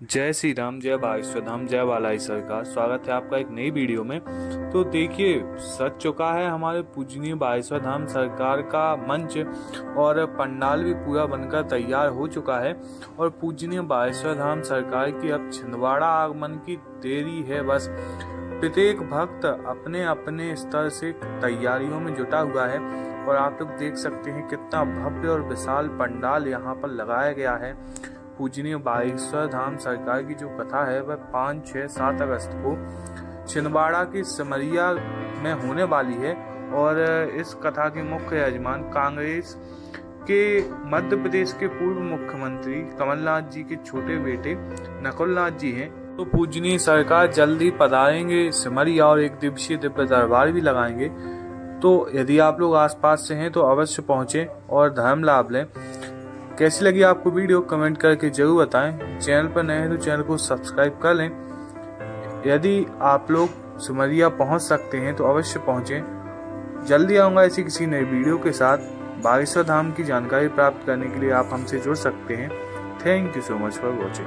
जय श्री राम जय बागेश्वर धाम, जय बालाई सरकार। स्वागत है आपका एक नई वीडियो में। तो देखिए सच चुका है हमारे पूजनीय बागेश्वर धाम सरकार का मंच और पंडाल भी पूरा बनकर तैयार हो चुका है। और पूजनीय बागेश्वर धाम सरकार की अब छिंदवाड़ा आगमन की देरी है। बस प्रत्येक भक्त अपने अपने स्तर से तैयारियों में जुटा हुआ है। और आप लोग देख सकते हैं कितना भव्य और विशाल पंडाल यहाँ पर लगाया गया है। पूजनीय बागेश्वर धाम सरकार की जो कथा है, वह पाँच छः सात अगस्त को छिंदवाड़ा की सिमरिया में होने वाली है और इस कथा के मुख्य यजमान कांग्रेस के मध्य प्रदेश के पूर्व मुख्यमंत्री कमलनाथ जी के छोटे बेटे नकुलनाथ जी हैं। तो पूजनीय सरकार जल्दी पधारेंगे सिमरिया और एक दिवसीय दिव्य दरबार भी लगाएँगे। तो यदि आप लोग आसपास से हैं तो अवश्य पहुँचे और धर्म लाभ लें। कैसी लगी आपको वीडियो, कमेंट करके ज़रूर बताएँ। चैनल पर नए हैं तो चैनल को सब्सक्राइब कर लें। यदि आप लोग सुमरिया पहुँच सकते हैं तो अवश्य पहुंचें। जल्दी आऊँगा ऐसी किसी नई वीडियो के साथ। बागेश्वर धाम की जानकारी प्राप्त करने के लिए आप हमसे जुड़ सकते हैं। Thank you so much for watching